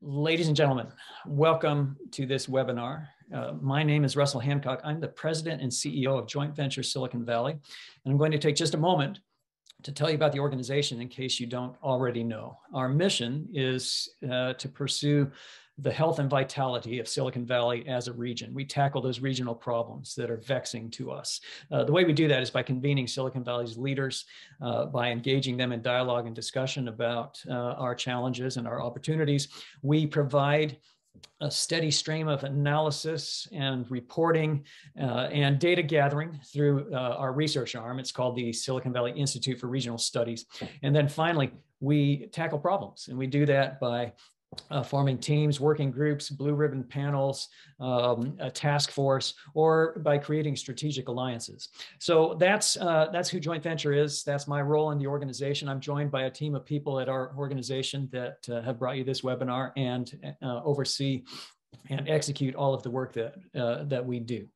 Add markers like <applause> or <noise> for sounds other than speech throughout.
Ladies and gentlemen, welcome to this webinar. Uh, my name is Russell Hancock. I'm the president and CEO of Joint Venture Silicon Valley. And I'm going to take just a moment to tell you about the organization in case you don't already know. Our mission is uh, to pursue the health and vitality of Silicon Valley as a region. We tackle those regional problems that are vexing to us. Uh, the way we do that is by convening Silicon Valley's leaders, uh, by engaging them in dialogue and discussion about uh, our challenges and our opportunities. We provide a steady stream of analysis and reporting uh, and data gathering through uh, our research arm. It's called the Silicon Valley Institute for Regional Studies. And then finally, we tackle problems. And we do that by uh, forming teams, working groups, blue ribbon panels, um, a task force, or by creating strategic alliances. So that's uh, that's who Joint Venture is. That's my role in the organization. I'm joined by a team of people at our organization that uh, have brought you this webinar and uh, oversee and execute all of the work that uh, that we do.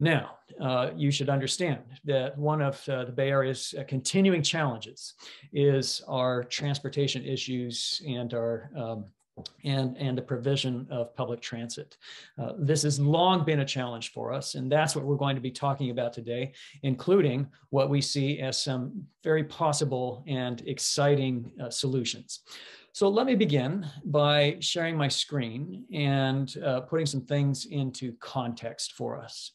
Now, uh, you should understand that one of uh, the Bay Area's uh, continuing challenges is our transportation issues and our um, and, and the provision of public transit. Uh, this has long been a challenge for us, and that's what we're going to be talking about today, including what we see as some very possible and exciting uh, solutions. So let me begin by sharing my screen and uh, putting some things into context for us.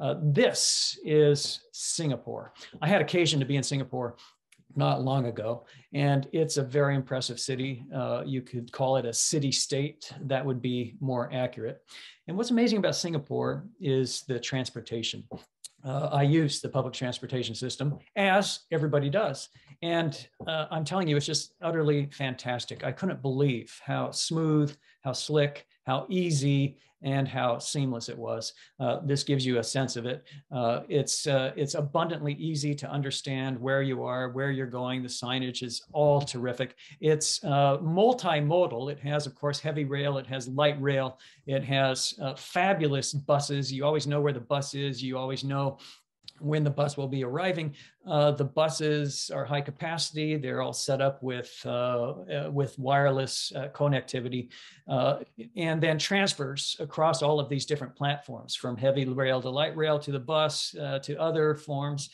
Uh, this is Singapore. I had occasion to be in Singapore not long ago. And it's a very impressive city. Uh, you could call it a city state. That would be more accurate. And what's amazing about Singapore is the transportation. Uh, I use the public transportation system as everybody does. And uh, I'm telling you, it's just utterly fantastic. I couldn't believe how smooth, how slick, how easy, and how seamless it was. Uh, this gives you a sense of it. Uh, it's, uh, it's abundantly easy to understand where you are, where you're going. The signage is all terrific. It's uh, multimodal. It has, of course, heavy rail. It has light rail. It has uh, fabulous buses. You always know where the bus is. You always know when the bus will be arriving. Uh, the buses are high capacity. They're all set up with, uh, uh, with wireless uh, connectivity uh, and then transfers across all of these different platforms from heavy rail to light rail to the bus uh, to other forms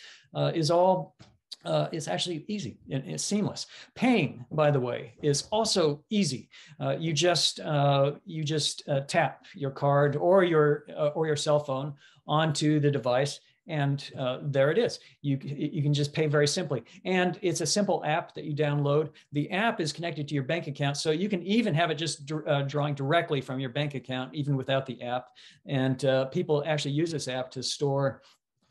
is all uh, is actually easy and it's seamless. Paying, by the way, is also easy. Uh, you just uh, you just tap your card or your or your cell phone onto the device, and uh, there it is. You, you can just pay very simply. And it's a simple app that you download. The app is connected to your bank account. So you can even have it just uh, drawing directly from your bank account, even without the app. And uh, people actually use this app to store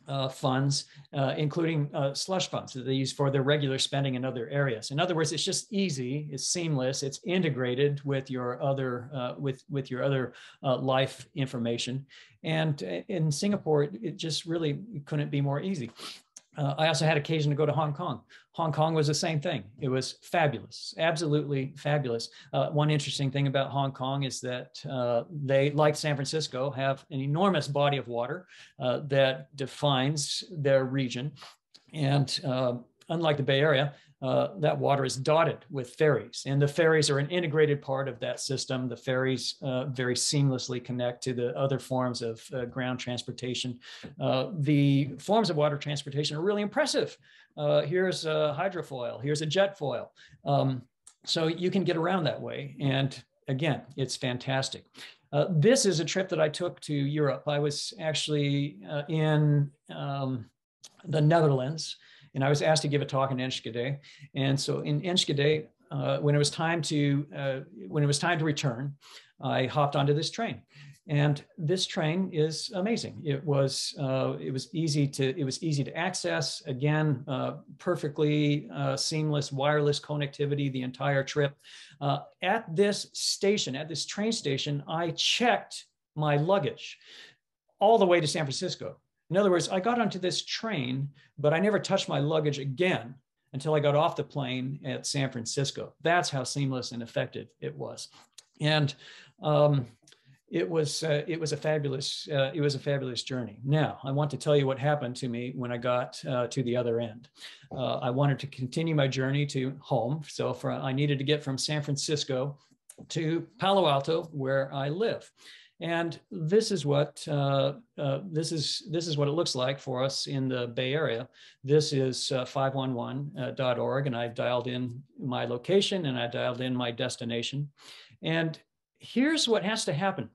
uh, funds, uh, including uh, slush funds that they use for their regular spending in other areas. In other words, it's just easy, it's seamless, it's integrated with your other uh, with with your other uh, life information. And uh, in Singapore, it, it just really couldn't be more easy. Uh, I also had occasion to go to Hong Kong. Hong Kong was the same thing. It was fabulous, absolutely fabulous. Uh, one interesting thing about Hong Kong is that uh, they, like San Francisco, have an enormous body of water uh, that defines their region. And uh, unlike the Bay Area, uh, that water is dotted with ferries, and the ferries are an integrated part of that system. The ferries uh, very seamlessly connect to the other forms of uh, ground transportation. Uh, the forms of water transportation are really impressive. Uh, here's a hydrofoil, here's a jet foil. Um, so you can get around that way. And again, it's fantastic. This is a trip that I took to Europe. I was actually in um, the Netherlands and I was asked to give a talk in Enschede. And so in Enschede, uh, when it was time to uh, when it was time to return, I hopped onto this train, and this train is amazing. It was uh, it was easy to it was easy to access. Again, uh, perfectly uh, seamless wireless connectivity the entire trip. Uh, at this station, at this train station, I checked my luggage all the way to San Francisco. In other words, I got onto this train, but I never touched my luggage again until I got off the plane at San Francisco. That's how seamless and effective it was. And um, it was uh, it was a fabulous uh, it was a fabulous journey. Now I want to tell you what happened to me when I got uh, to the other end. Uh, I wanted to continue my journey to home, so for, I needed to get from San Francisco to Palo Alto, where I live. And this is what uh, uh, this is this is what it looks like for us in the Bay Area. This is uh, 511.org, and I've dialed in my location and I dialed in my destination. And here's what has to happen.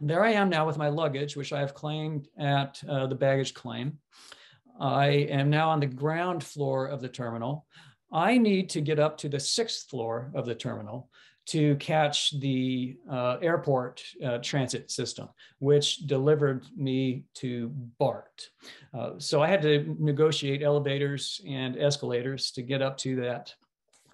There I am now with my luggage, which I have claimed at uh, the baggage claim. I am now on the ground floor of the terminal. I need to get up to the sixth floor of the terminal to catch the uh, airport uh, transit system, which delivered me to BART. Uh, so I had to negotiate elevators and escalators to get up to that,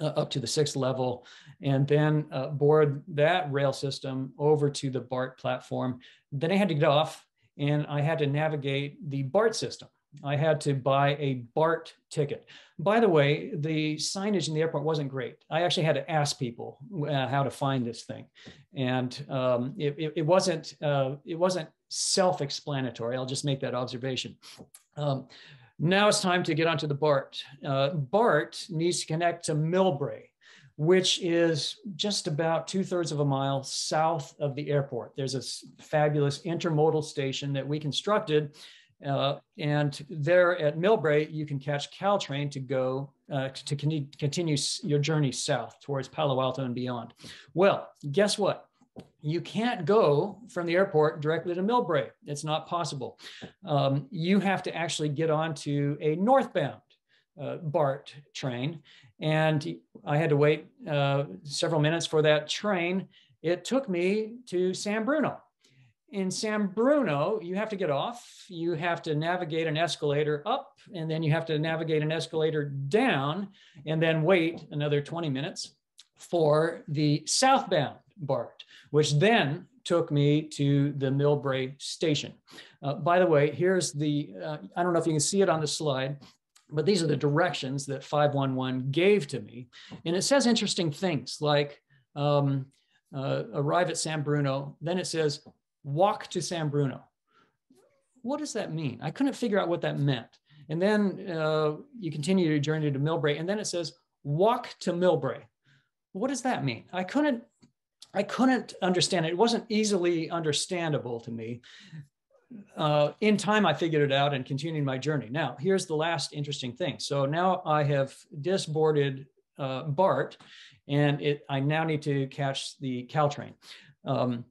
uh, up to the sixth level, and then uh, board that rail system over to the BART platform. Then I had to get off and I had to navigate the BART system. I had to buy a BART ticket. By the way, the signage in the airport wasn't great. I actually had to ask people uh, how to find this thing, and um, it, it, it, wasn't uh, it wasn't self-explanatory. I'll just make that observation. Um, now it's time to get onto the BART. Uh, BART needs to connect to Millbrae, which is just about two thirds of a mile south of the airport. There's a fabulous intermodal station that we constructed uh, and there at Millbrae, you can catch Caltrain to go uh, to con continue your journey south towards Palo Alto and beyond. Well, guess what? You can't go from the airport directly to Millbrae. It's not possible. Um, you have to actually get onto a northbound uh, BART train. And I had to wait uh, several minutes for that train. It took me to San Bruno in San Bruno, you have to get off, you have to navigate an escalator up, and then you have to navigate an escalator down, and then wait another 20 minutes for the southbound BART, which then took me to the Millbrae station. Uh, by the way, here's the, uh, I don't know if you can see it on the slide, but these are the directions that 511 gave to me. And it says interesting things like um, uh, arrive at San Bruno, then it says walk to San Bruno. What does that mean? I couldn't figure out what that meant. And then uh, you continue your journey to Millbrae, and then it says walk to Millbrae. What does that mean? I couldn't. I couldn't understand it. It wasn't easily understandable to me. Uh, in time, I figured it out and continued my journey. Now, here's the last interesting thing. So now I have disboarded uh, BART, and it, I now need to catch the Caltrain. Um,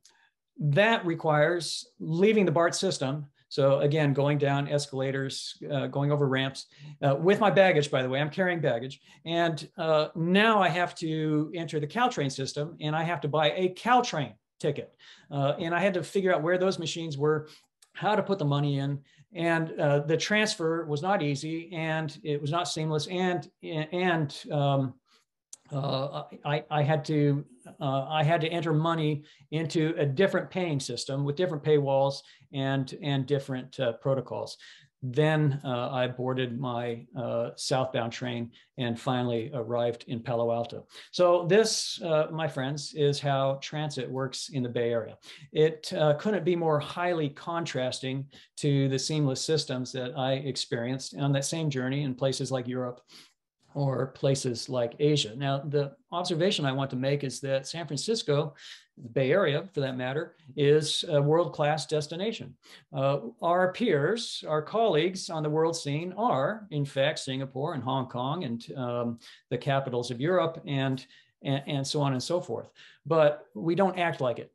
that requires leaving the BART system. So again, going down escalators, uh, going over ramps uh, with my baggage, by the way, I'm carrying baggage. And uh, now I have to enter the Caltrain system and I have to buy a Caltrain ticket. Uh, and I had to figure out where those machines were, how to put the money in. And uh, the transfer was not easy and it was not seamless. And, and um, uh, I, had to uh, I had to enter money into a different paying system with different paywalls and and different uh, protocols. Then uh, I boarded my uh, southbound train and finally arrived in Palo Alto. So this, my friends, is how transit works in the Bay Area. It couldn't be more highly contrasting to the seamless systems that I experienced on that same journey in places like Europe or places like Asia. Now, the observation I want to make is that San Francisco, the Bay Area for that matter, is a world class destination. Uh, our peers, our colleagues on the world scene are, in fact, Singapore and Hong Kong and um, the capitals of Europe and, and, and so on and so forth. But we don't act like it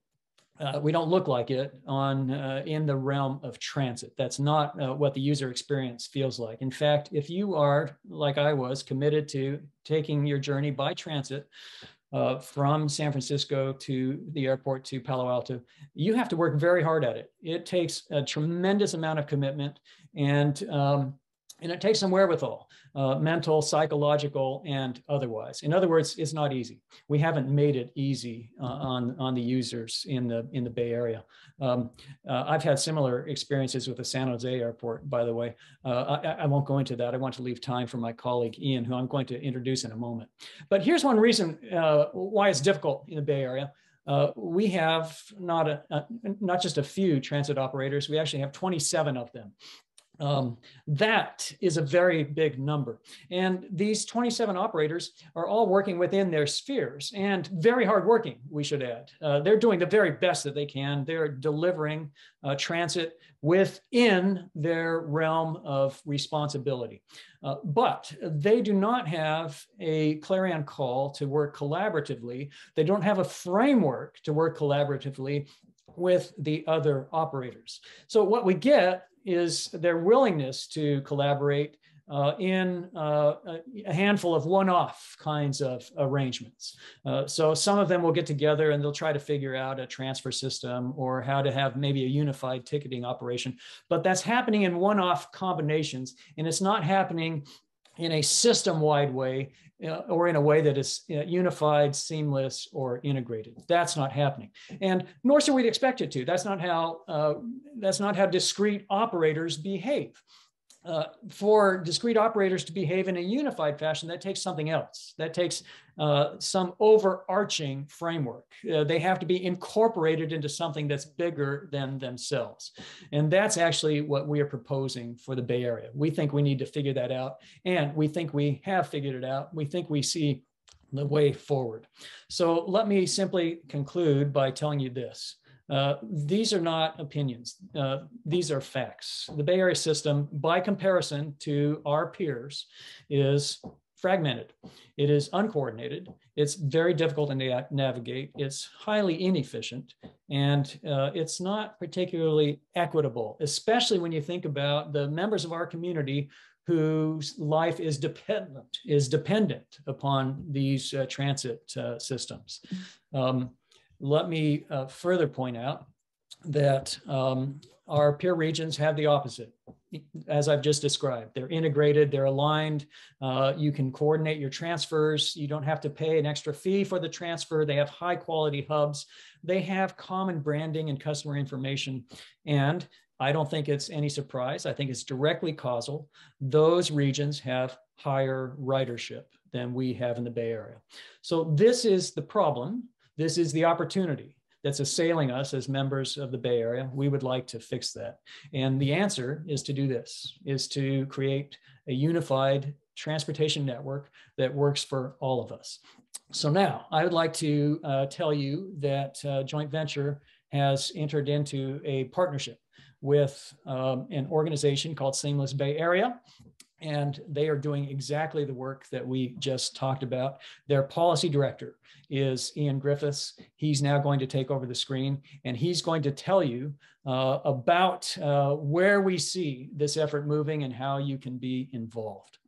uh, we don't look like it on uh, in the realm of transit. That's not uh, what the user experience feels like. In fact, if you are like I was committed to taking your journey by transit uh, from San Francisco to the airport to Palo Alto, you have to work very hard at it. It takes a tremendous amount of commitment and um, and it takes some wherewithal, uh, mental, psychological, and otherwise. In other words, it's not easy. We haven't made it easy uh, on, on the users in the, in the Bay Area. Um, uh, I've had similar experiences with the San Jose airport, by the way. Uh, I, I, won't go into that. I want to leave time for my colleague, Ian, who I'm going to introduce in a moment. But here's one reason uh, why it's difficult in the Bay Area. Uh, we have not a, a, not just a few transit operators. We actually have 27 of them Um, that is a very big number. And these 27 operators are all working within their spheres and very hardworking, we should add. Uh, they're doing the very best that they can. They're delivering uh, transit within their realm of responsibility. Uh, but they do not have a clarion call to work collaboratively. They don't have a framework to work collaboratively with the other operators. So what we get is their willingness to collaborate uh, in uh, a handful of one-off kinds of arrangements. Uh, so some of them will get together and they'll try to figure out a transfer system or how to have maybe a unified ticketing operation. But that's happening in one-off combinations and it's not happening in a system-wide way uh, or in a way that is uh, unified, seamless, or integrated. That's not happening, and nor should we expect it to. That's not how uh, that's not how discrete operators behave. Uh, for discrete operators to behave in a unified fashion, that takes something else. That takes uh, some overarching framework. Uh, they have to be incorporated into something that's bigger than themselves. And that's actually what we are proposing for the Bay Area. We think we need to figure that out. And we think we have figured it out. We think we see the way forward. So let me simply conclude by telling you this. Uh, these are not opinions. Uh, these are facts. The Bay Area system, by comparison to our peers, is fragmented. It is uncoordinated. It's very difficult to na navigate. It's highly inefficient, and uh, it's not particularly equitable, especially when you think about the members of our community whose life is dependent is dependent upon these uh, transit uh, systems. Um, let me uh, further point out that um, our peer regions have the opposite, as I've just described. They're integrated, they're aligned. Uh, you can coordinate your transfers. You don't have to pay an extra fee for the transfer. They have high quality hubs. They have common branding and customer information. And I don't think it's any surprise. I think it's directly causal. Those regions have higher ridership than we have in the Bay Area. So this is the problem this is the opportunity that's assailing us as members of the Bay Area. We would like to fix that. And the answer is to do this, is to create a unified transportation network that works for all of us. So now I would like to uh, tell you that uh, Joint Venture has entered into a partnership with um, an organization called Seamless Bay Area and they are doing exactly the work that we just talked about. Their policy director is Ian Griffiths. He's now going to take over the screen and he's going to tell you uh, about uh, where we see this effort moving and how you can be involved.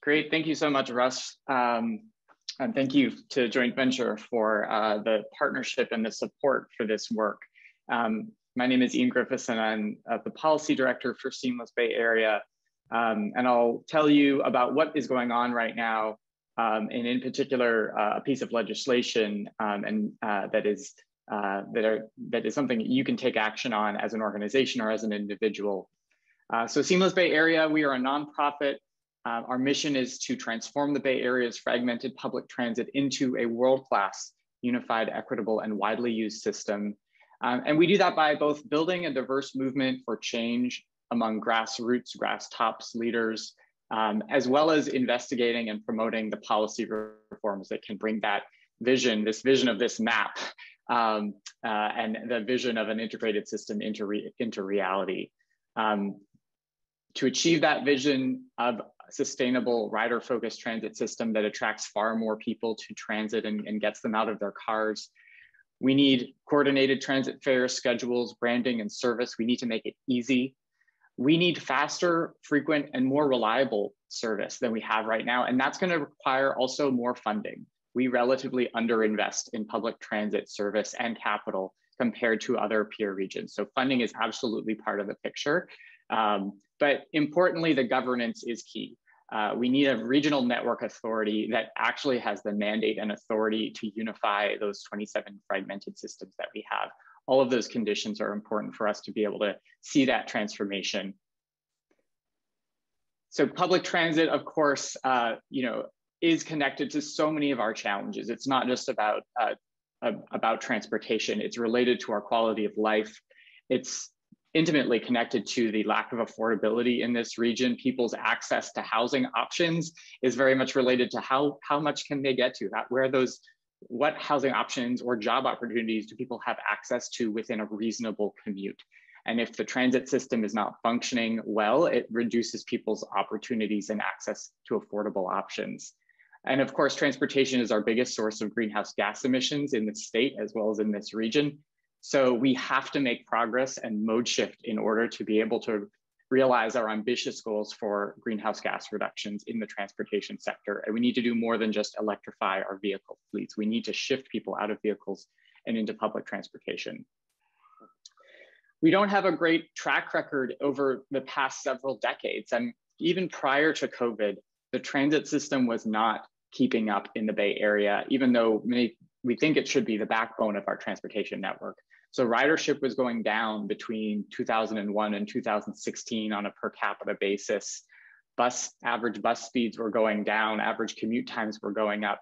Great, thank you so much, Russ. Um, and thank you to Joint Venture for uh, the partnership and the support for this work. Um, my name is Ian Griffiths and I'm uh, the policy director for Seamless Bay Area. Um, and I'll tell you about what is going on right now, um, and in particular, uh, a piece of legislation um, and uh, that is uh, that are that is something that you can take action on as an organization or as an individual. Uh, so Seamless Bay Area, we are a nonprofit. Uh, our mission is to transform the Bay Area's fragmented public transit into a world-class, unified, equitable, and widely used system um, and we do that by both building a diverse movement for change among grassroots, grass tops leaders, um, as well as investigating and promoting the policy reforms that can bring that vision, this vision of this map, um, uh, and the vision of an integrated system into, re into reality. Um, to achieve that vision of a sustainable rider-focused transit system that attracts far more people to transit and, and gets them out of their cars, we need coordinated transit fare schedules, branding, and service. We need to make it easy. We need faster, frequent, and more reliable service than we have right now. And that's going to require also more funding. We relatively underinvest in public transit service and capital compared to other peer regions. So funding is absolutely part of the picture. Um, but importantly, the governance is key. Uh, we need a regional network authority that actually has the mandate and authority to unify those 27 fragmented systems that we have. All of those conditions are important for us to be able to see that transformation. So public transit, of course, uh, you know, is connected to so many of our challenges. It's not just about uh, about transportation. It's related to our quality of life. It's intimately connected to the lack of affordability in this region. People's access to housing options is very much related to how, how much can they get to, that, where those, what housing options or job opportunities do people have access to within a reasonable commute. And if the transit system is not functioning well, it reduces people's opportunities and access to affordable options. And of course, transportation is our biggest source of greenhouse gas emissions in the state as well as in this region. So we have to make progress and mode shift in order to be able to realize our ambitious goals for greenhouse gas reductions in the transportation sector. And we need to do more than just electrify our vehicle fleets. We need to shift people out of vehicles and into public transportation. We don't have a great track record over the past several decades. And even prior to COVID, the transit system was not keeping up in the Bay Area, even though many, we think it should be the backbone of our transportation network. So ridership was going down between 2001 and 2016 on a per capita basis. Bus average bus speeds were going down, average commute times were going up.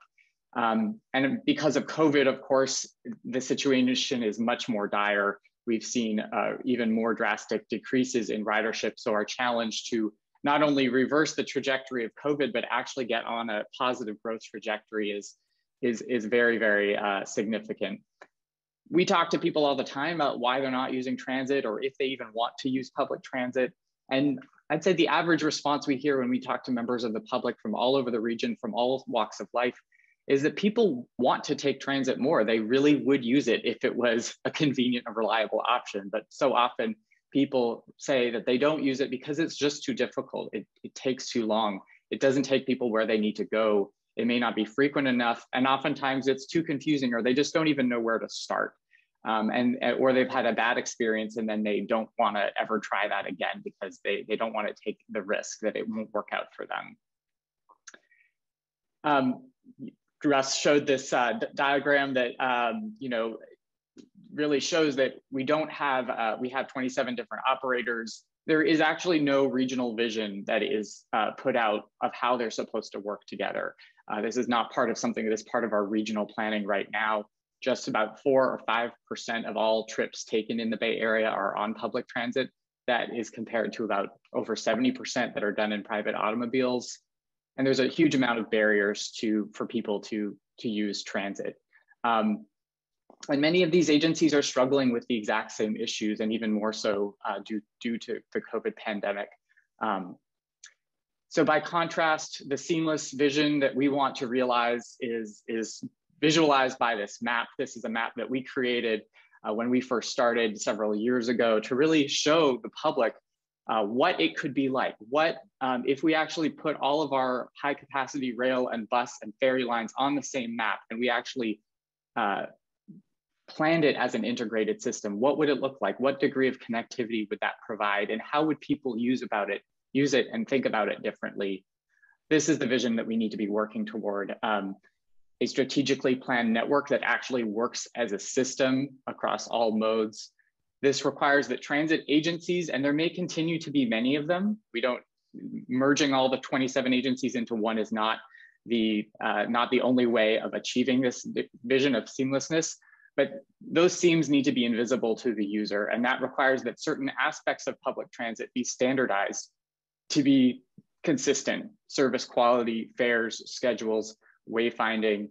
Um, and because of COVID, of course, the situation is much more dire. We've seen uh, even more drastic decreases in ridership. So our challenge to not only reverse the trajectory of COVID, but actually get on a positive growth trajectory is, is, is very, very uh, significant we talk to people all the time about why they're not using transit or if they even want to use public transit. And I'd say the average response we hear when we talk to members of the public from all over the region, from all walks of life, is that people want to take transit more. They really would use it if it was <laughs> a convenient and reliable option. But so often people say that they don't use it because it's just too difficult. It, it takes too long. It doesn't take people where they need to go. It may not be frequent enough. And oftentimes it's too confusing or they just don't even know where to start um, and or they've had a bad experience and then they don't want to ever try that again because they, they don't want to take the risk that it won't work out for them. Um, Russ showed this uh, diagram that um, you know really shows that we don't have uh, we have 27 different operators. There is actually no regional vision that is uh, put out of how they're supposed to work together. Uh, this is not part of something that is part of our regional planning right now just about four or five percent of all trips taken in the Bay Area are on public transit. That is compared to about over 70% that are done in private automobiles. And there's a huge amount of barriers to for people to, to use transit. Um, and many of these agencies are struggling with the exact same issues and even more so uh, due, due to the COVID pandemic. Um, so by contrast, the seamless vision that we want to realize is, is visualized by this map. This is a map that we created uh, when we first started several years ago to really show the public uh, what it could be like. What um, if we actually put all of our high capacity rail and bus and ferry lines on the same map and we actually uh, planned it as an integrated system, what would it look like? What degree of connectivity would that provide? And how would people use about it, use it and think about it differently? This is the vision that we need to be working toward. Um, a strategically planned network that actually works as a system across all modes. This requires that transit agencies, and there may continue to be many of them, we don't, merging all the 27 agencies into one is not the, uh, not the only way of achieving this vision of seamlessness, but those seams need to be invisible to the user. And that requires that certain aspects of public transit be standardized to be consistent, service quality, fares, schedules, wayfinding,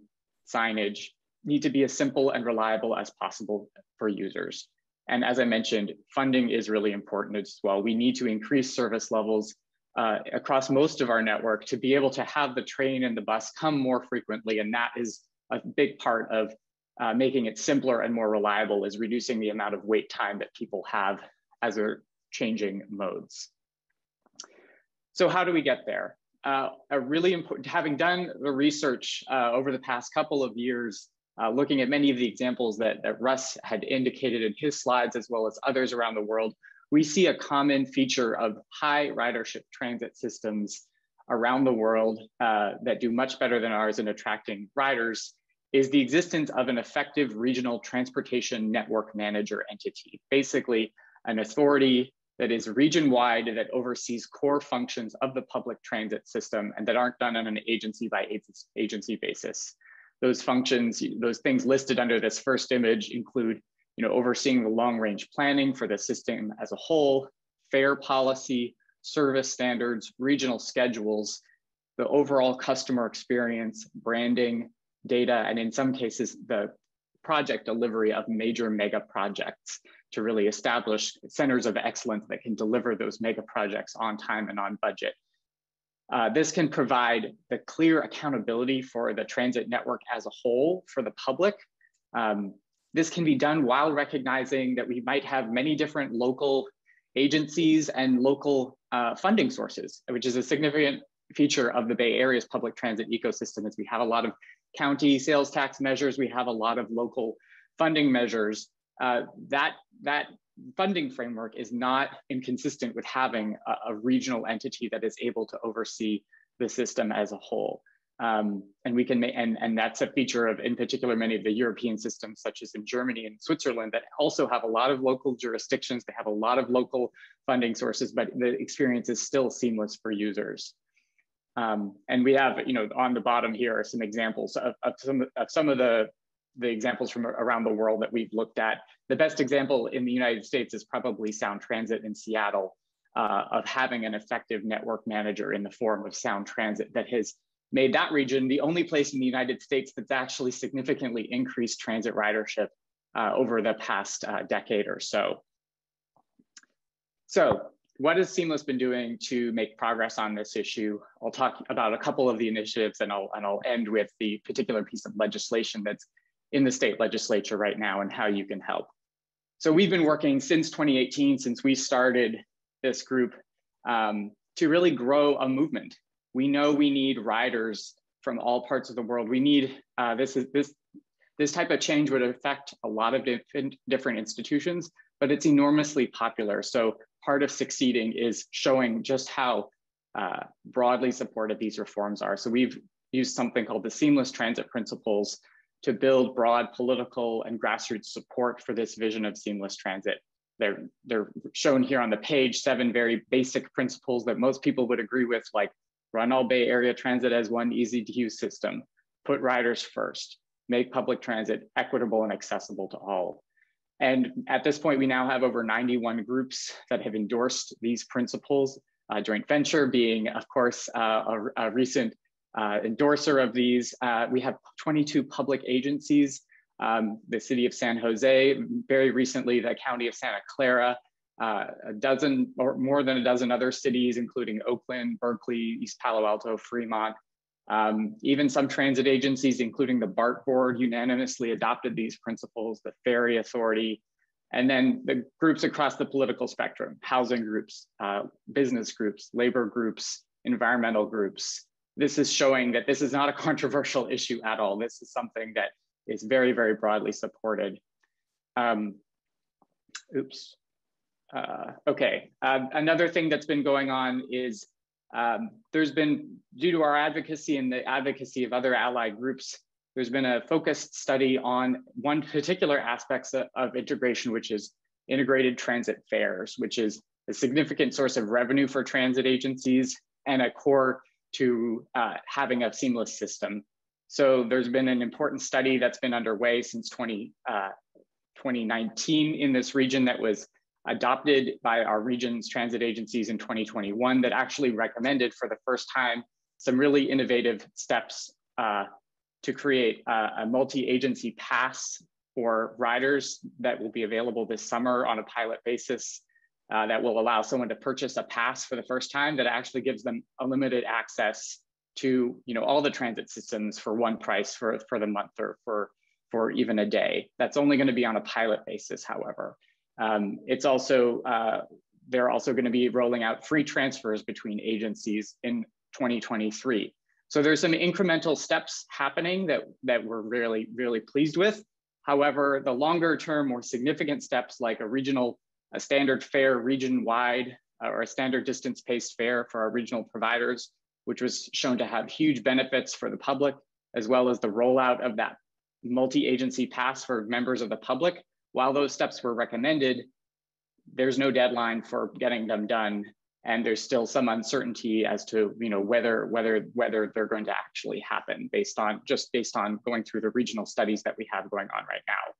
signage need to be as simple and reliable as possible for users. And as I mentioned, funding is really important as well. We need to increase service levels uh, across most of our network to be able to have the train and the bus come more frequently. And that is a big part of uh, making it simpler and more reliable is reducing the amount of wait time that people have as they're changing modes. So how do we get there? uh, a really important, having done the research uh, over the past couple of years, uh, looking at many of the examples that, that Russ had indicated in his slides, as well as others around the world, we see a common feature of high ridership transit systems around the world uh, that do much better than ours in attracting riders is the existence of an effective regional transportation network manager entity, basically an authority that is region-wide that oversees core functions of the public transit system and that aren't done on an agency by agency basis. Those functions, those things listed under this first image include you know, overseeing the long range planning for the system as a whole, fare policy, service standards, regional schedules, the overall customer experience, branding, data, and in some cases, the project delivery of major mega projects to really establish centers of excellence that can deliver those mega projects on time and on budget. Uh, this can provide the clear accountability for the transit network as a whole for the public. Um, this can be done while recognizing that we might have many different local agencies and local uh, funding sources, which is a significant feature of the Bay Area's public transit ecosystem is we have a lot of county sales tax measures, we have a lot of local funding measures. Uh, that, that funding framework is not inconsistent with having a, a, regional entity that is able to oversee the system as a whole. Um, and we can make, and, and that's a feature of, in particular, many of the European systems, such as in Germany and Switzerland, that also have a lot of local jurisdictions. They have a lot of local funding sources, but the experience is still seamless for users. Um, and we have, you know, on the bottom here are some examples of, of, some, of some of the, the examples from around the world that we've looked at. The best example in the United States is probably Sound Transit in Seattle uh, of having an effective network manager in the form of Sound Transit that has made that region the only place in the United States that's actually significantly increased transit ridership uh, over the past uh, decade or so. So what has Seamless been doing to make progress on this issue? I'll talk about a couple of the initiatives and I'll, and I'll end with the particular piece of legislation that's in the state legislature right now and how you can help. So we've been working since 2018, since we started this group, um, to really grow a movement. We know we need riders from all parts of the world. We need, uh, this, is, this, this type of change would affect a lot of different, different institutions, but it's enormously popular. So part of succeeding is showing just how uh, broadly supported these reforms are. So we've used something called the seamless transit principles to build broad political and grassroots support for this vision of seamless transit. They're, they're shown here on the page, seven very basic principles that most people would agree with, like run all Bay Area transit as one easy to use system, put riders first, make public transit equitable and accessible to all. And at this point, we now have over 91 groups that have endorsed these principles, uh, joint venture being, of course, uh, a, a, recent endorser of these. Uh, we have 22 public agencies, um, the city of San Jose, very recently, the county of Santa Clara, uh, a dozen or more than a dozen other cities, including Oakland, Berkeley, East Palo Alto, Fremont, um, even some transit agencies, including the BART board, unanimously adopted these principles, the Ferry Authority, and then the groups across the political spectrum, housing groups, uh, business groups, labor groups, environmental groups. This is showing that this is not a <laughs> controversial issue at all. This is something that is very, very broadly supported. Um, oops. Uh, okay, uh, another thing that's been going on is um, there's been, due to our advocacy and the advocacy of other allied groups, there's been a focused study on one particular aspects of, of integration, which is integrated transit fares, which is a significant source of revenue for transit agencies and a core to uh, having a seamless system. So there's been an important study that's been underway since 20, uh, 2019 in this region that was adopted by our region's transit agencies in 2021 that actually recommended for the first time some really innovative steps uh, to create a, a multi-agency pass for riders that will be available this summer on a pilot basis uh, that will allow someone to purchase a pass for the first time that actually gives them unlimited access to you know all the transit systems for one price for, for the month or for, for even a day. That's only going to be on a pilot basis, however. Um, it's also, uh, they're also gonna be rolling out free transfers between agencies in 2023. So there's some incremental steps happening that, that we're really, really pleased with. However, the longer term, more significant steps like a regional, a standard fare region-wide uh, or a standard distance-based fare for our regional providers, which was shown to have huge benefits for the public, as well as the rollout of that multi-agency pass for members of the public while those steps were recommended, there's no deadline for getting them done. And there's still some uncertainty as to you know whether whether whether they're going to actually happen based on just based on going through the regional studies that we have going on right now.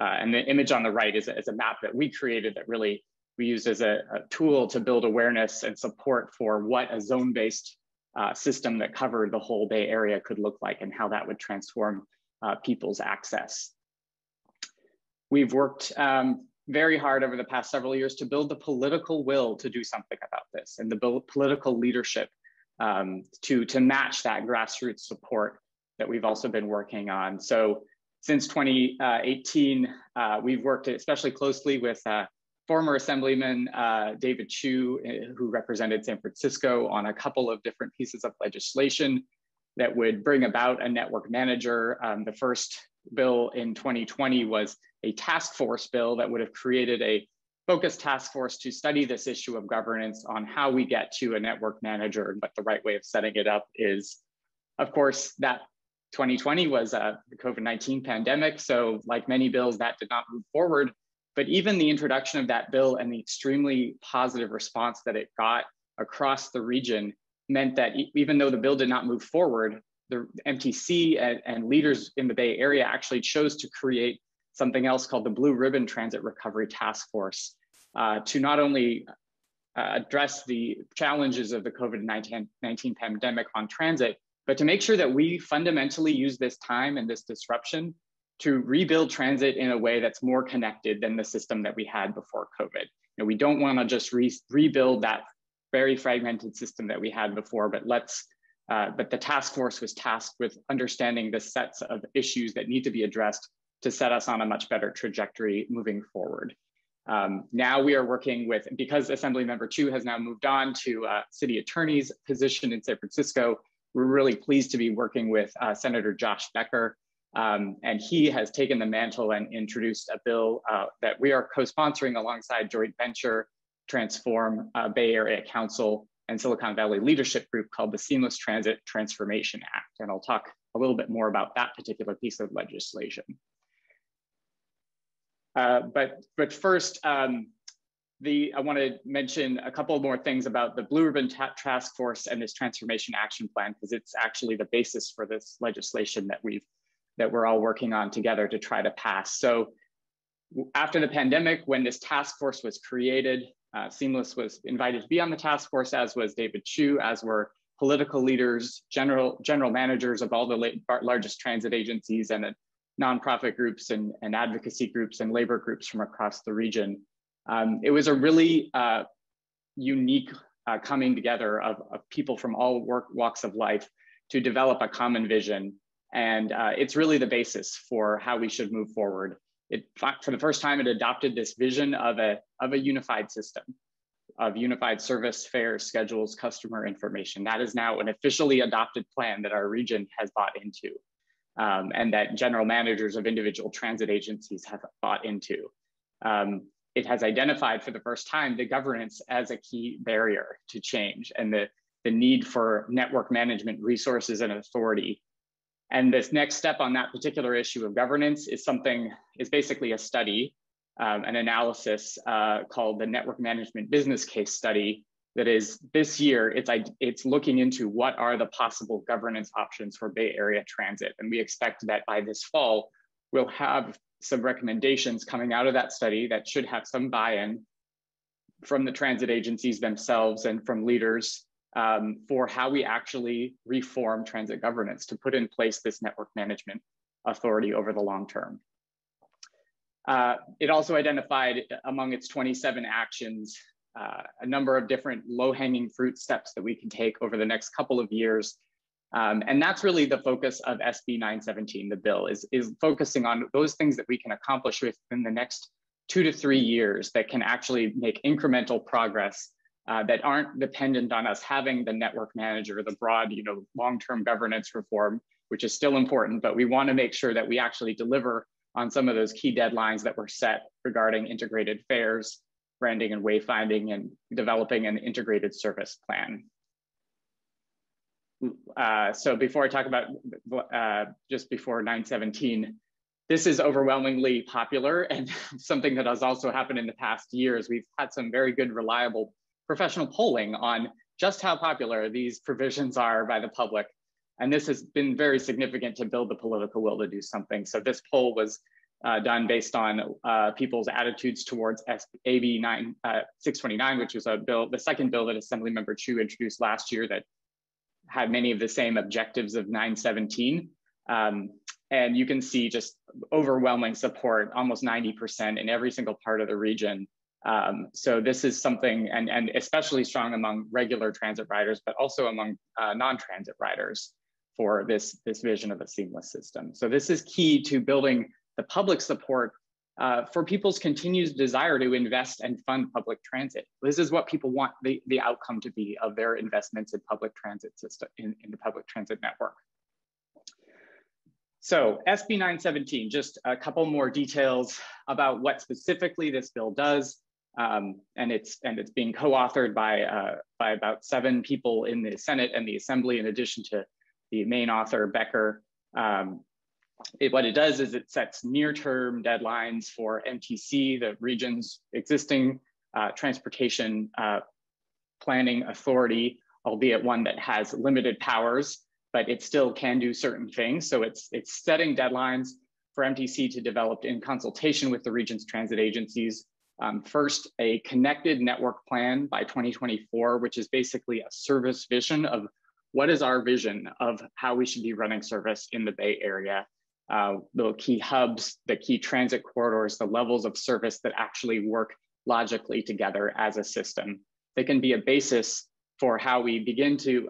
Uh, and the image on the right is a, is a map that we created that really we used as a, a tool to build awareness and support for what a zone-based uh, system that covered the whole Bay Area could look like and how that would transform uh, people's access. We've worked um, very hard over the past several years to build the political will to do something about this and the political leadership um, to, to match that grassroots support that we've also been working on. So since 2018, uh, we've worked especially closely with uh, former Assemblyman uh, David Chiu, uh, who represented San Francisco on a couple of different pieces of legislation that would bring about a network manager. Um, the first bill in 2020 was a task force bill that would have created a focused task force to study this issue of governance on how we get to a network manager and what the right way of setting it up is. Of course, that 2020 was uh, the COVID-19 pandemic. So like many bills that did not move forward, but even the introduction of that bill and the extremely positive response that it got across the region meant that even though the bill did not move forward, the MTC and, and leaders in the Bay Area actually chose to create something else called the Blue Ribbon Transit Recovery Task Force uh, to not only uh, address the challenges of the COVID-19 pandemic on transit, but to make sure that we fundamentally use this time and this disruption to rebuild transit in a way that's more connected than the system that we had before COVID. You know, we don't want to just re rebuild that very fragmented system that we had before, but let's uh, but the task force was tasked with understanding the sets of issues that need to be addressed to set us on a much better trajectory moving forward. Um, now we are working with, because Assembly Member Chiu has now moved on to uh, city attorney's position in San Francisco, we're really pleased to be working with uh, Senator Josh Becker. Um, and he has taken the mantle and introduced a bill uh, that we are co-sponsoring alongside joint venture Transform uh, Bay Area Council and Silicon Valley Leadership Group called the Seamless Transit Transformation Act. And I'll talk a little bit more about that particular piece of legislation. Uh, but, but first, um, the, I want to mention a couple more things about the Blue Ribbon Task Force and this Transformation Action Plan, because it's actually the basis for this legislation that we've that we're all working on together to try to pass. So after the pandemic, when this task force was created, uh, Seamless was invited to be on the task force, as was David Chiu, as were political leaders, general general managers of all the largest transit agencies and nonprofit groups and, and advocacy groups and labor groups from across the region. Um, it was a really uh, unique uh, coming together of, of, people from all work, walks of life to develop a common vision. And uh, it's really the basis for how we should move forward. It for the first time it adopted this vision of a of a unified system of unified service fares schedules customer information. That is now an officially adopted plan that our region has bought into um, and that general managers of individual transit agencies have bought into. Um, it has identified for the first time the governance as a key barrier to change and the, the need for network management resources and authority and this next step on that particular issue of governance is something, is basically a study, um, an analysis uh, called the Network Management Business Case Study that is this year, it's, it's looking into what are the possible governance options for Bay Area transit. And we expect that by this fall, we'll have some recommendations coming out of that study that should have some buy-in from the transit agencies themselves and from leaders um, for how we actually reform transit governance to put in place this network management authority over the long term. Uh, it also identified among its 27 actions uh, a number of different low-hanging fruit steps that we can take over the next couple of years. Um, and that's really the focus of SB 917, the bill, is, is focusing on those things that we can accomplish within the next two to three years that can actually make incremental progress uh, that aren't dependent on us having the network manager, the broad, you know, long-term governance reform, which is still important, but we want to make sure that we actually deliver on some of those key deadlines that were set regarding integrated fares, branding and wayfinding, and developing an integrated service plan. Uh, so before I talk about uh, just before 917, this is overwhelmingly popular and <laughs> something that has also happened in the past years. We've had some very good, reliable professional polling on just how popular these provisions are by the public. And this has been very significant to build the political will to do something. So this poll was uh, done based on uh, people's attitudes towards AB 9, uh, 629, which was a bill, the second bill that Assemblymember Chiu introduced last year that had many of the same objectives of 917. Um, and you can see just overwhelming support, almost 90% in every single part of the region. Um, so this is something, and, and especially strong among regular transit riders, but also among uh, non-transit riders for this, this vision of a seamless system. So this is key to building the public support uh, for people's continued desire to invest and fund public transit. This is what people want the, the outcome to be of their investments in public transit system, in, in the public transit network. So SB 917, just a couple more details about what specifically this bill does. Um, and it's and it's being co-authored by uh, by about seven people in the Senate and the Assembly, in addition to the main author Becker. Um, it, what it does is it sets near-term deadlines for MTC, the region's existing uh, transportation uh, planning authority, albeit one that has limited powers, but it still can do certain things. So it's, it's setting deadlines for MTC to develop in consultation with the region's transit agencies. Um, first, a connected network plan by 2024, which is basically a service vision of what is our vision of how we should be running service in the Bay Area uh, the key hubs, the key transit corridors, the levels of service that actually work logically together as a system. They can be a basis for how we begin to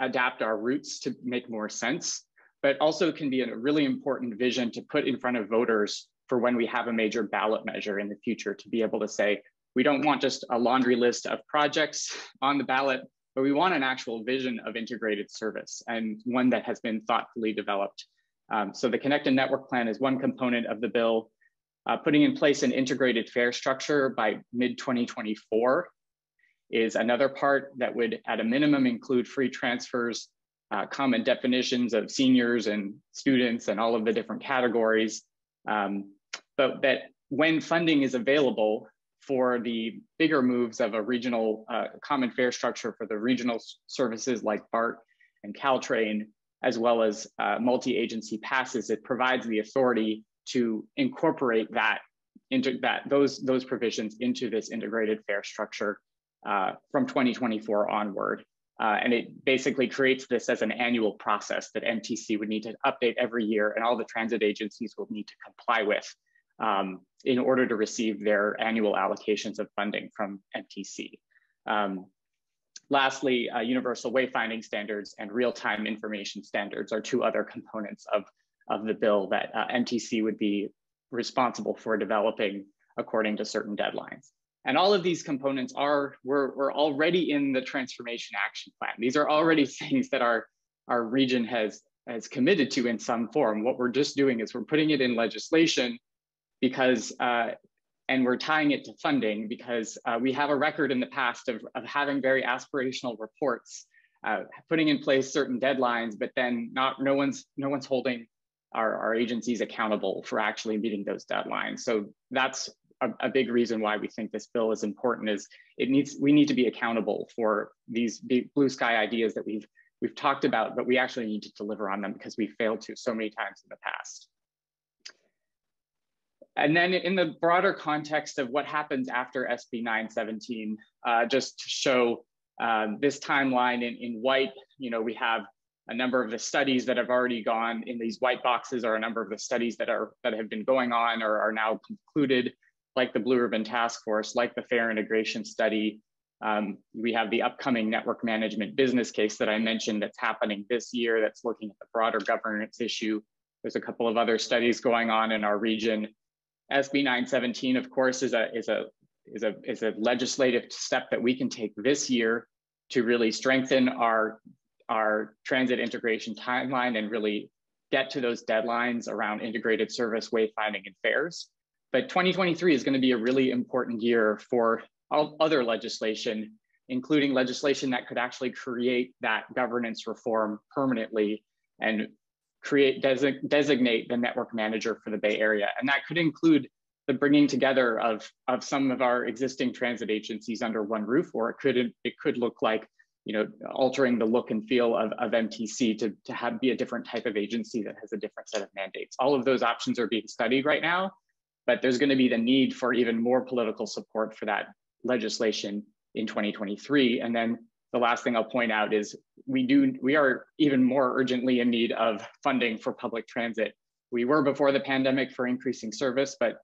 adapt our routes to make more sense, but also can be a really important vision to put in front of voters for when we have a major ballot measure in the future to be able to say, we don't want just a laundry list of projects on the ballot, but we want an actual vision of integrated service and one that has been thoughtfully developed um, so the connected network plan is one component of the bill. Uh, putting in place an integrated fare structure by mid 2024 is another part that would at a minimum include free transfers, uh, common definitions of seniors and students and all of the different categories. Um, but that when funding is available for the bigger moves of a regional uh, common fare structure for the regional services like BART and Caltrain, as well as uh, multi-agency passes, it provides the authority to incorporate that into that those those provisions into this integrated fare structure uh, from 2024 onward. Uh, and it basically creates this as an annual process that MTC would need to update every year and all the transit agencies will need to comply with um, in order to receive their annual allocations of funding from MTC. Um, Lastly, uh, universal wayfinding standards and real-time information standards are two other components of, of the bill that uh, MTC would be responsible for developing according to certain deadlines. And all of these components are, we're, we're already in the transformation action plan. These are already <laughs> things that our, our region has, has committed to in some form. What we're just doing is we're putting it in legislation because uh, and we're tying it to funding because uh, we have a record in the past of, of having very aspirational reports, uh, putting in place certain deadlines, but then not no one's no one's holding our, our agencies accountable for actually meeting those deadlines. So that's a, a, big reason why we think this bill is important. Is it needs we need to be accountable for these big blue sky ideas that we've we've talked about, but we actually need to deliver on them because we failed to so many times in the past. And then in the broader context of what happens after SB 917, uh, just to show um, this timeline in, in white, you know, we have a number of the studies that have already gone in these white boxes are a number of the studies that are that have been going on or are now concluded, like the Blue Ribbon Task Force, like the Fare Integration Study. Um, we have the upcoming network management business case that I mentioned that's happening this year that's looking at the broader governance issue. There's a couple of other studies going on in our region SB 917, of course, is a is a is a is a legislative step that we can take this year to really strengthen our our transit integration timeline and really get to those deadlines around integrated service wayfinding and fares. But 2023 is going to be a really important year for all other legislation, including legislation that could actually create that governance reform permanently and create desi designate the network manager for the Bay Area. And that could include the bringing together of, of some of our existing transit agencies under one roof, or it could, it could look like you know, altering the look and feel of, of MTC to, to have be a different type of agency that has a different set of mandates. All of those options are being studied right now, but there's going to be the need for even more political support for that legislation in 2023. And then the last thing I'll point out is we do we are even more urgently in need of funding for public transit. We were before the pandemic for increasing service, but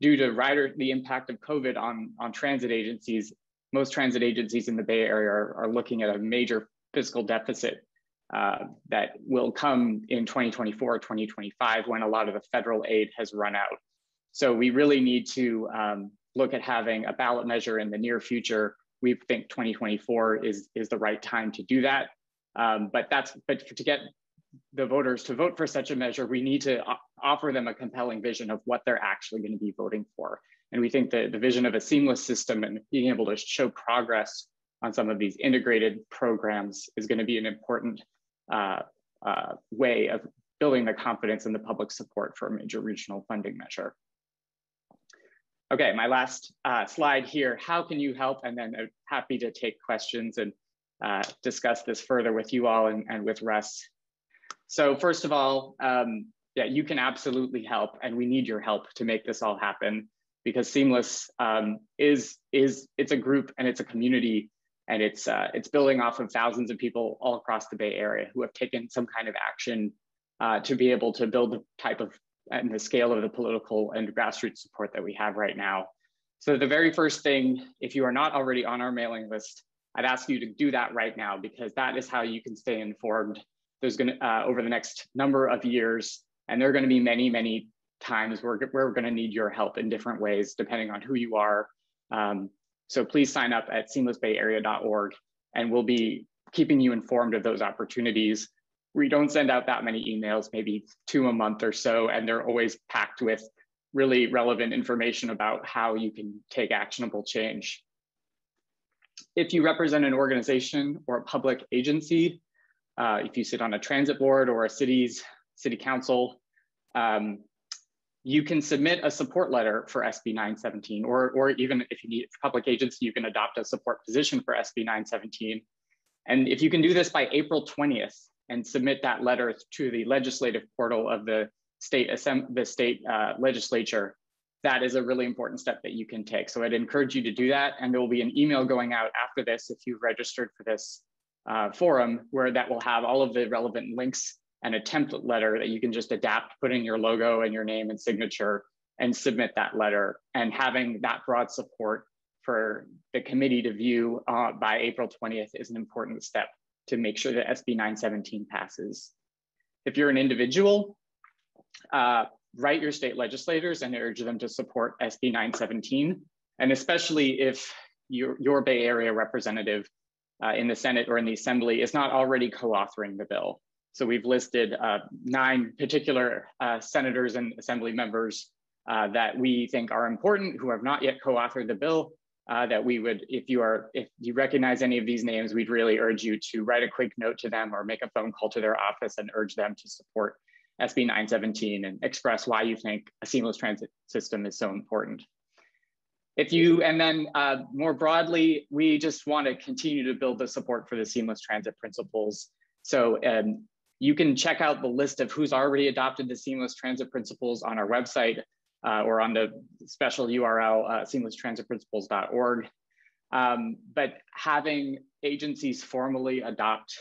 due to rider the impact of COVID on, on transit agencies, most transit agencies in the Bay Area are, are looking at a major fiscal deficit uh, that will come in 2024 2025 when a lot of the federal aid has run out. So we really need to um, look at having a ballot measure in the near future. We think 2024 is, is the right time to do that. Um, but that's but to get the voters to vote for such a measure, we need to offer them a compelling vision of what they're actually going to be voting for. And we think that the vision of a seamless system and being able to show progress on some of these integrated programs is going to be an important uh, uh, way of building the confidence and the public support for a major regional funding measure. Okay, my last uh, slide here. How can you help? And then I'm happy to take questions and uh, discuss this further with you all and, and with Russ so first of all, um, yeah, you can absolutely help, and we need your help to make this all happen because Seamless um, is is it's a group and it's a community, and it's uh, it's building off of thousands of people all across the Bay Area who have taken some kind of action uh, to be able to build the type of and the scale of the political and grassroots support that we have right now. So the very first thing, if you are not already on our mailing list, I'd ask you to do that right now because that is how you can stay informed there's going to uh, over the next number of years, and there are going to be many, many times where we're going to need your help in different ways, depending on who you are. Um, so please sign up at seamlessbayarea.org, and we'll be keeping you informed of those opportunities. We don't send out that many emails, maybe two a month or so, and they're always packed with really relevant information about how you can take actionable change. If you represent an organization or a public agency, uh, if you sit on a transit board or a city's city council, um, you can submit a support letter for SB 917, or, or even if you need a public agency, you can adopt a support position for SB 917. And if you can do this by April 20th and submit that letter to the legislative portal of the state, the state uh, legislature, that is a really important step that you can take. So I'd encourage you to do that. And there will be an email going out after this if you've registered for this uh, forum where that will have all of the relevant links and a template letter that you can just adapt, put in your logo and your name and signature and submit that letter. And having that broad support for the committee to view uh, by April 20th is an important step to make sure that SB 917 passes. If you're an individual, uh, write your state legislators and urge them to support SB 917. And especially if your, your Bay Area representative uh, in the Senate or in the Assembly is not already co-authoring the bill. So we've listed uh, nine particular uh, senators and assembly members uh, that we think are important who have not yet co-authored the bill. Uh, that we would, if you are, if you recognize any of these names, we'd really urge you to write a quick note to them or make a phone call to their office and urge them to support SB 917 and express why you think a seamless transit system is so important if you, and then uh, more broadly, we just want to continue to build the support for the seamless transit principles. So um, you can check out the list of who's already adopted the seamless transit principles on our website uh, or on the special URL, uh, seamlesstransitprinciples.org. Um, but having agencies formally adopt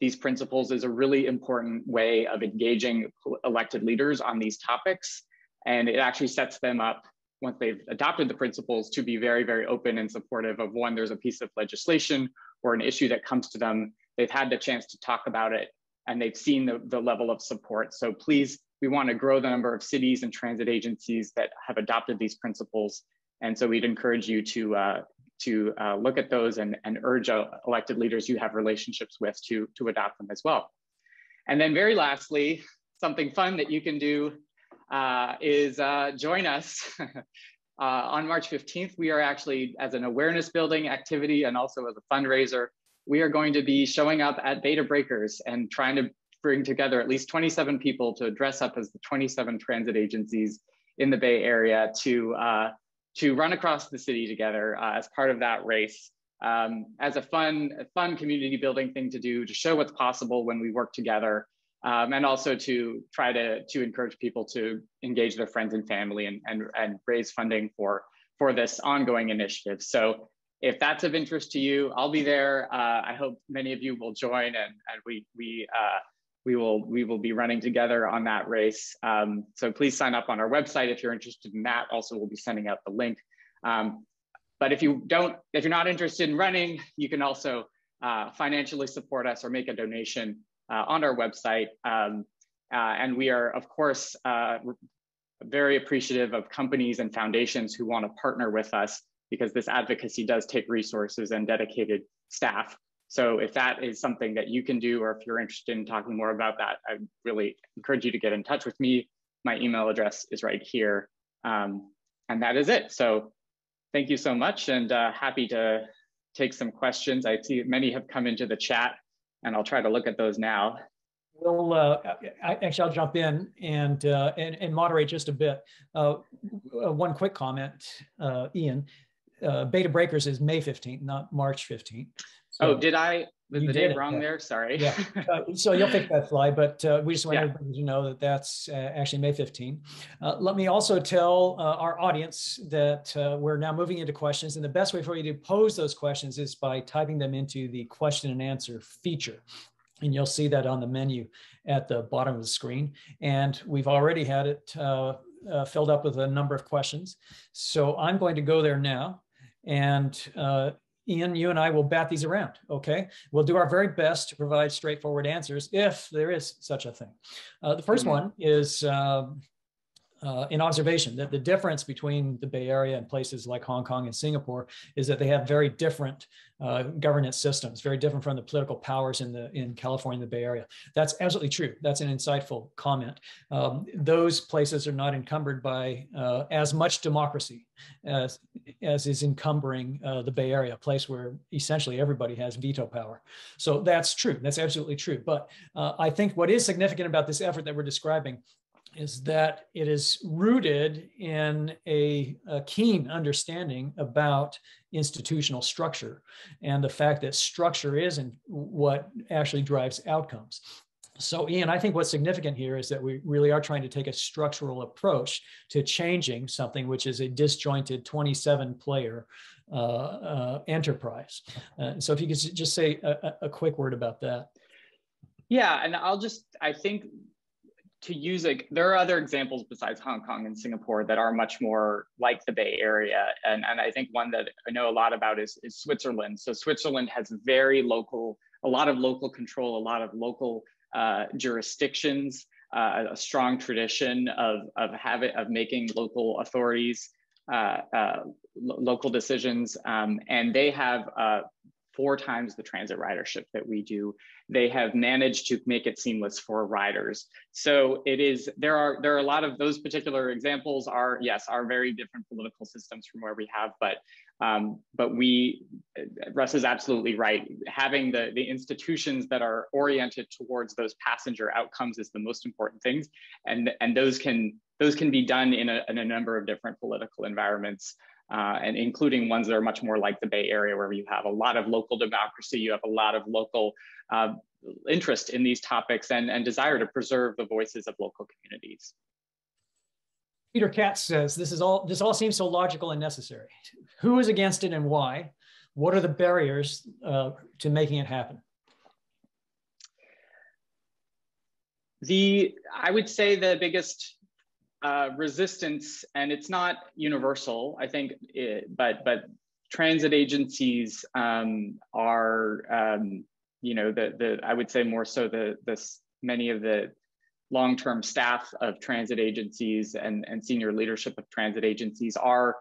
these principles is a really important way of engaging elected leaders on these topics. And it actually sets them up once they've adopted the principles to be very, very open and supportive of one, there's a piece of legislation or an issue that comes to them, they've had the chance to talk about it and they've seen the, the level of support. So please, we wanna grow the number of cities and transit agencies that have adopted these principles. And so we'd encourage you to, uh, to uh, look at those and, and urge uh, elected leaders you have relationships with to, to adopt them as well. And then very lastly, something fun that you can do uh, is uh, join us <laughs> uh, on March 15th. We are actually, as an awareness building activity and also as a fundraiser, we are going to be showing up at Bay to Breakers and trying to bring together at least 27 people to dress up as the 27 transit agencies in the Bay Area to, uh, to run across the city together uh, as part of that race. um, as a fun, fun community building thing to do to show what's possible when we work together, um, and also to try to to encourage people to engage their friends and family and and, and raise funding for for this ongoing initiative. So if that's of interest to you, I'll be there. Uh, I hope many of you will join and, and we, we, uh, we, will, we will be running together on that race. Um, so please sign up on our website if you're interested in that. Also, we'll be sending out the link. Um, but if you don't, if you're not interested in running, you can also uh, financially support us or make a donation uh, on our website. Um, uh, and we are, of course, uh, very appreciative of companies and foundations who want to partner with us because this advocacy does take resources and dedicated staff. So if that is something that you can do, or if you're interested in talking more about that, I really encourage you to get in touch with me. My email address is right here. Um, and that is it. So thank you so much and uh, happy to take some questions. I see many have come into the chat and I'll try to look at those now. We'll uh, I, actually I'll jump in and, uh, and and moderate just a bit. Uh, one quick comment, uh, Ian uh, Bay Breakers is May 15th, not March 15th. So oh, did I? Was the date wrong there? Sorry. yeah. Uh, so you'll fix that fly, but uh, we just want yeah. everybody to know that that's uh, actually May 15. Uh, let me also tell uh, our audience that uh, we're now moving into questions, and the best way for you to pose those questions is by typing them into the question and answer feature. And you'll see that on the menu at the bottom of the screen. And we've already had it filled up with a number of questions. So I'm going to go there now and uh, Ian, you and I will bat these around. Okay. We'll do our very best to provide straightforward answers if there is such a thing. Uh, the 1st mm-hmm. one is um, uh, in observation that the difference between the Bay Area and places like Hong Kong and Singapore is that they have very different uh, governance systems, very different from the political powers in the in California and the Bay Area. That's absolutely true. That's an insightful comment. Um, those places are not encumbered by uh, as much democracy as as is encumbering uh, the Bay Area, a place where essentially everybody has veto power. So that's true. That's absolutely true. But uh, I think what is significant about this effort that we're describing is that it is rooted in a, a, keen understanding about institutional structure and the fact that structure is not what actually drives outcomes. So, Ian, I think what's significant here is that we really are trying to take a structural approach to changing something which is a disjointed 27 player uh, uh, enterprise. Uh, so, if you could just say a, a quick word about that. Yeah, and I'll just, I think to use like there are other examples besides Hong Kong and Singapore that are much more like the Bay Area. And, and I think one that I know a lot about is, is Switzerland. So Switzerland has very local, a lot of local control, a lot of local uh, jurisdictions, uh, a strong tradition of, of habit of making local authorities uh, uh local decisions. Um, and they have uh, four times the transit ridership that we do. They have managed to make it seamless for riders. So it is there are there are a lot of those particular examples are yes are very different political systems from where we have, but um, but we Russ is absolutely right. Having the the institutions that are oriented towards those passenger outcomes is the most important things, and and those can those can be done in a, in a number of different political environments uh, and including ones that are much more like the Bay Area, where you have a lot of local democracy, you have a lot of local uh, interest in these topics and, and desire to preserve the voices of local communities. Peter Katz says, this is all this all seems so logical and necessary. Who is against it and why? What are the barriers uh, to making it happen? The I would say the biggest uh, resistance, and it's not universal, I think, it, but but transit agencies um, are, um, you know, the the I would say more so the the many of the long-term staff of transit agencies and and senior leadership of transit agencies are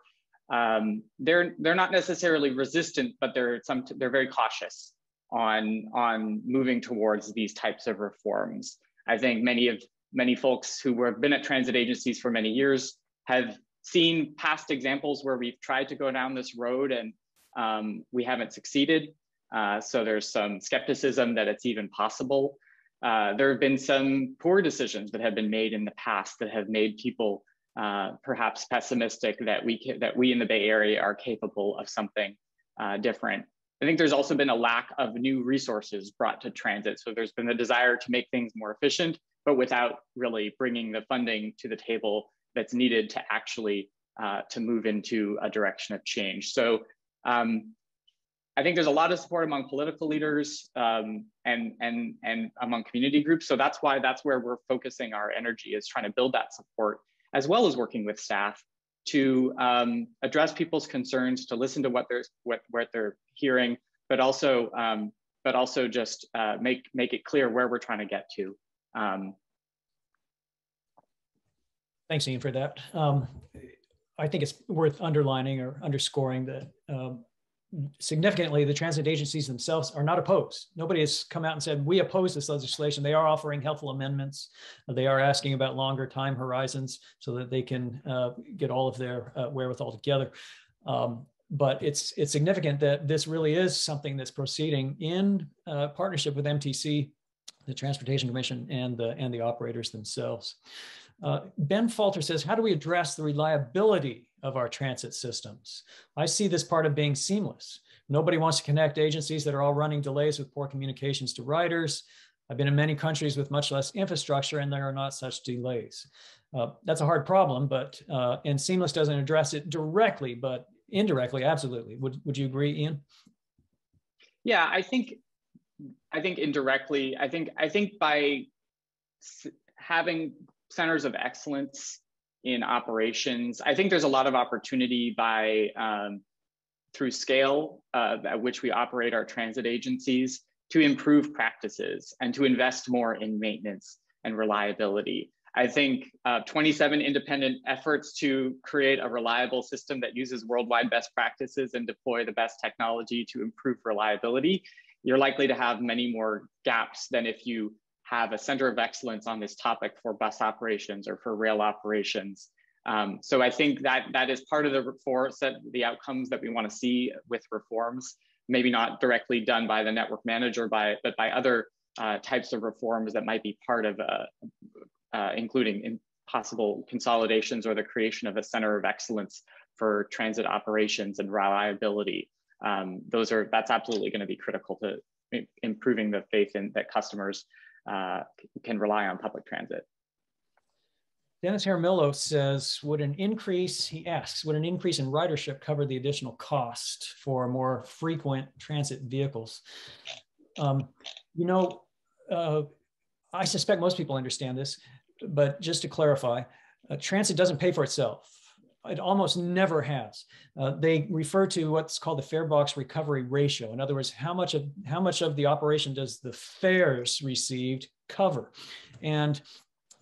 um, they're they're not necessarily resistant, but they're some they're very cautious on on moving towards these types of reforms. I think many of many folks who have been at transit agencies for many years have seen past examples where we've tried to go down this road and um, we haven't succeeded. Uh, so there's some skepticism that it's even possible. Uh, there have been some poor decisions that have been made in the past that have made people uh, perhaps pessimistic that we that we in the Bay Area are capable of something uh, different. I think there's also been a lack of new resources brought to transit. So there's been a desire to make things more efficient, but without really bringing the funding to the table that's needed to actually uh, to move into a direction of change. So um, I think there's a lot of support among political leaders um, and, and, and among community groups. So that's why that's where we're focusing our energy is trying to build that support as well as working with staff to um, address people's concerns, to listen to what they're, what, what they're hearing, but also, um, but also just uh, make, make it clear where we're trying to get to. Um, Thanks, Ian, for that. Um, I think it's worth underlining or underscoring that um, significantly, the transit agencies themselves are not opposed. Nobody has come out and said, we oppose this legislation. They are offering helpful amendments. They are asking about longer time horizons so that they can uh, get all of their uh, wherewithal together. Um, but it's, it's significant that this really is something that's proceeding in uh, partnership with MTC, the Transportation Commission, and the, and the operators themselves. Uh, ben Falter says, how do we address the reliability of our transit systems? I see this part of being seamless. Nobody wants to connect agencies that are all running delays with poor communications to riders. I've been in many countries with much less infrastructure and there are not such delays. Uh, that's a hard problem, but uh, and Seamless doesn't address it directly, but indirectly, absolutely. Would, would you agree, Ian? Yeah, I think I think indirectly, I think I think by having centers of excellence in operations. I think there's a lot of opportunity by um, through scale uh, at which we operate our transit agencies to improve practices and to invest more in maintenance and reliability. I think uh, 27 independent efforts to create a reliable system that uses worldwide best practices and deploy the best technology to improve reliability. You're likely to have many more gaps than if you have a center of excellence on this topic for bus operations or for rail operations. Um, so I think that that is part of the reform set the outcomes that we want to see with reforms, maybe not directly done by the network manager, by but by other uh, types of reforms that might be part of, uh, uh, including in possible consolidations or the creation of a center of excellence for transit operations and reliability. Um, those are that's absolutely going to be critical to improving the faith in that customers uh, can rely on public transit. Dennis Jaramillo says, would an increase, he asks, would an increase in ridership cover the additional cost for more frequent transit vehicles? Um, you know, uh, I suspect most people understand this, but just to clarify, uh, transit doesn't pay for itself. It almost never has. Uh, they refer to what's called the fare box recovery ratio. In other words, how much of how much of the operation does the fares received cover? And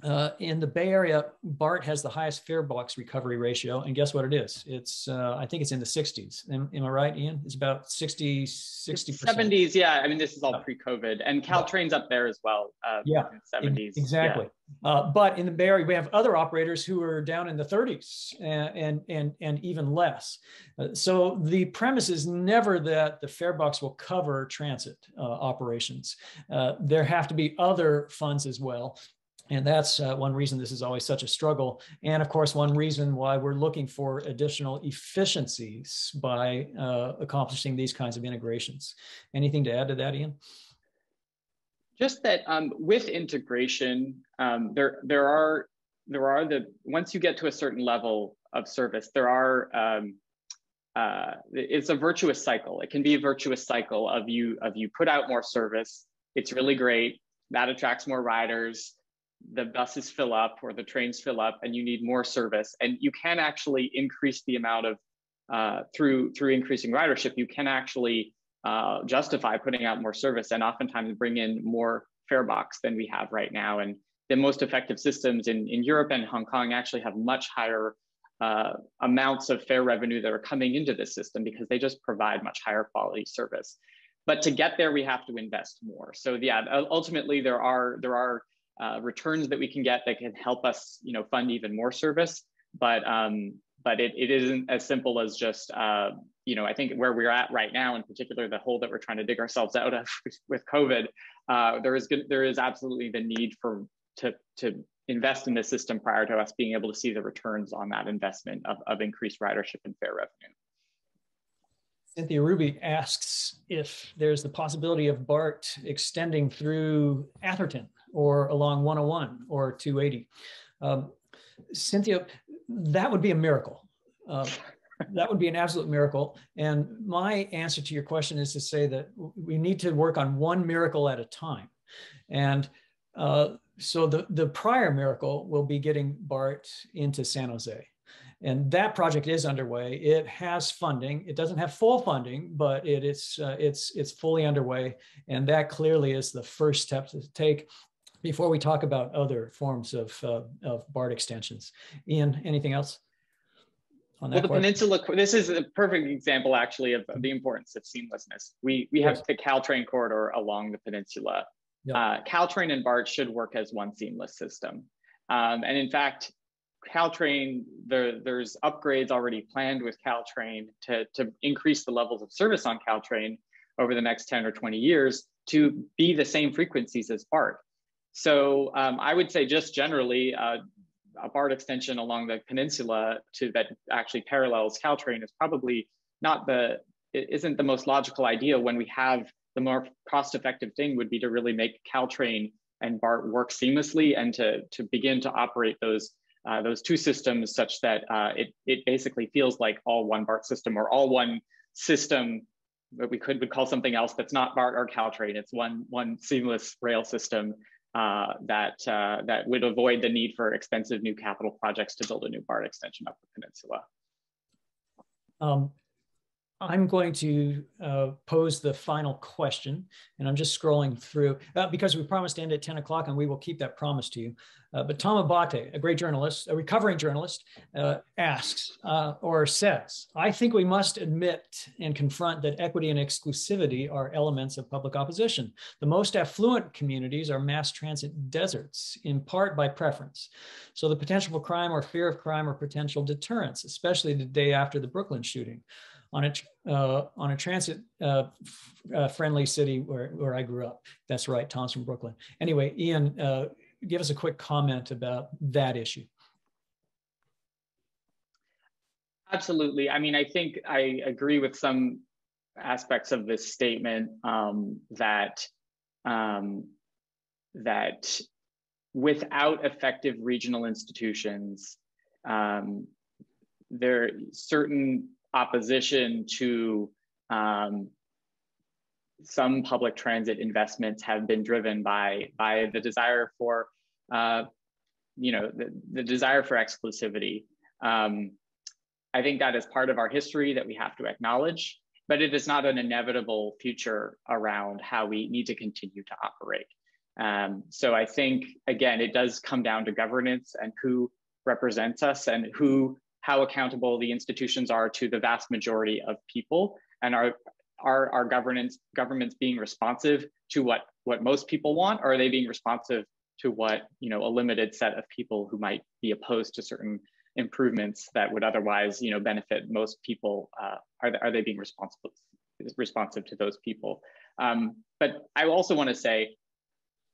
uh, in the Bay Area, BART has the highest fare box recovery ratio. And guess what it is? It's, uh, I think it's in the 60s. Am, am, I right, Ian? It's about 60, 60%. 70s, yeah. I mean, this is all pre COVID. And Caltrain's up there as well. Uh, yeah. 70s. Exactly. Yeah. Uh, but in the Bay Area, we have other operators who are down in the 30s and, and, and, and even less. Uh, so the premise is never that the fare box will cover transit uh, operations. there have to be other funds as well. And that's uh, one reason this is always such a struggle. And of course, one reason why we're looking for additional efficiencies by uh, accomplishing these kinds of integrations. Anything to add to that, Ian? Just that um, with integration, um, there, there are, there are the, once you get to a certain level of service, there are, um, uh, it's a virtuous cycle. It can be a virtuous cycle of you, of you put out more service. It's really great. That attracts more riders the buses fill up or the trains fill up and you need more service and you can actually increase the amount of uh, through through increasing ridership you can actually uh, justify putting out more service and oftentimes bring in more fare box than we have right now and the most effective systems in, in Europe and Hong Kong actually have much higher uh, amounts of fare revenue that are coming into the system because they just provide much higher quality service. But to get there, we have to invest more. So yeah, ultimately there are there are uh, returns that we can get that can help us, you know, fund even more service. But um, but it, it isn't as simple as just, uh, you know, I think where we're at right now, in particular, the hole that we're trying to dig ourselves out of <laughs> with COVID, uh, there is there is absolutely the need for to to invest in the system prior to us being able to see the returns on that investment of, of increased ridership and fare revenue. Cynthia Ruby asks if there's the possibility of BART extending through Atherton or along 101 or 280. Um, Cynthia, that would be a miracle. Uh, that would be an absolute miracle. And my answer to your question is to say that we need to work on one miracle at a time. And uh, so the, the prior miracle will be getting BART into San Jose. And that project is underway. It has funding. It doesn't have full funding, but it, it's, uh, it's, it's fully underway. And that clearly is the first step to take before we talk about other forms of, uh, of BART extensions. Ian, anything else? On that well, the part? peninsula, this is a perfect example actually of, of the importance of seamlessness. We, we have yes. the Caltrain corridor along the peninsula. Yep. Uh, Caltrain and BART should work as one seamless system. Um, and in fact, Caltrain, there, there's upgrades already planned with Caltrain to, to increase the levels of service on Caltrain over the next 10 or 20 years to be the same frequencies as BART. So um, I would say just generally, uh, a BART extension along the peninsula to that actually parallels Caltrain is probably not the, isn't the most logical idea when we have the more cost-effective thing would be to really make Caltrain and BART work seamlessly and to, to begin to operate those uh, those two systems such that uh, it, it basically feels like all one BART system or all one system that we could would call something else that's not BART or Caltrain. It's one, one seamless rail system uh, that, uh, that would avoid the need for expensive new capital projects to build a new BART extension up the peninsula. Um, I'm going to uh, pose the final question, and I'm just scrolling through uh, because we promised to end at 10 o'clock, and we will keep that promise to you. Uh, but Tom Abate, a great journalist, a recovering journalist, uh, asks uh, or says, I think we must admit and confront that equity and exclusivity are elements of public opposition. The most affluent communities are mass transit deserts, in part by preference. So the potential for crime or fear of crime or potential deterrence, especially the day after the Brooklyn shooting on a uh, on a transit uh, uh, friendly city where, where I grew up. That's right, Tom's from Brooklyn. Anyway, Ian, uh, give us a quick comment about that issue. Absolutely. I mean, I think I agree with some aspects of this statement um, that um, that without effective regional institutions, um, there certain opposition to um, some public transit investments have been driven by by the desire for uh, you know the, the desire for exclusivity. Um, i think that is part of our history that we have to acknowledge but it is not an inevitable future around how we need to continue to operate. Um, so i think again it does come down to governance and who represents us and who how accountable the institutions are to the vast majority of people and are are our governance governments being responsive to what what most people want? Or are they being responsive to what you know a limited set of people who might be opposed to certain improvements that would otherwise you know benefit most people uh, are, they, are they being responsible responsive to those people? Um, but i also want to say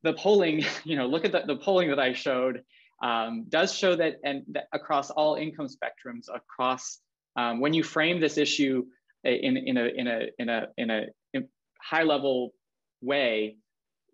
the polling <laughs> you know look at the, the polling that i showed um, does show that and that across all income spectrums, across um, when you frame this issue in, in a in a in a in a high level way,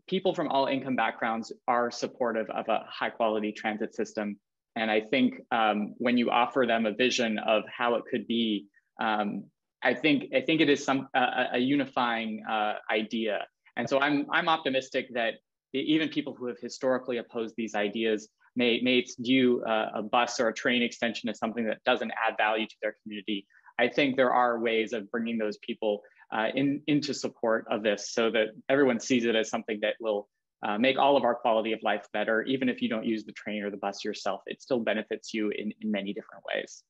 people from all income backgrounds are supportive of a high quality transit system. And I think um, when you offer them a vision of how it could be, um, I think I think it is some a, a unifying uh, idea. And so I'm I'm optimistic that even people who have historically opposed these ideas may, may view uh, a bus or a train extension as something that doesn't add value to their community. I think there are ways of bringing those people uh, in, into support of this so that everyone sees it as something that will uh, make all of our quality of life better. Even if you don't use the train or the bus yourself, it still benefits you in, in many different ways.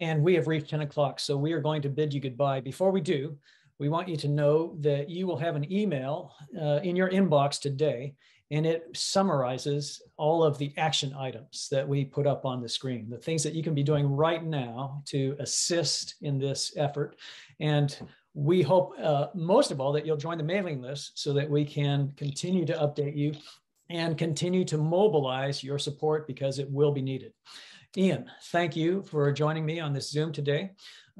And we have reached 10 o'clock, so we are going to bid you goodbye. Before we do, we want you to know that you will have an email uh, in your inbox today and it summarizes all of the action items that we put up on the screen, the things that you can be doing right now to assist in this effort. And we hope uh, most of all that you'll join the mailing list so that we can continue to update you and continue to mobilize your support because it will be needed. Ian, thank you for joining me on this Zoom today.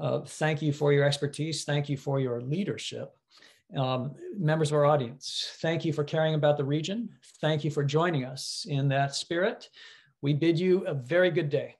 Uh, thank you for your expertise. Thank you for your leadership. Um, members of our audience, thank you for caring about the region. Thank you for joining us in that spirit. We bid you a very good day.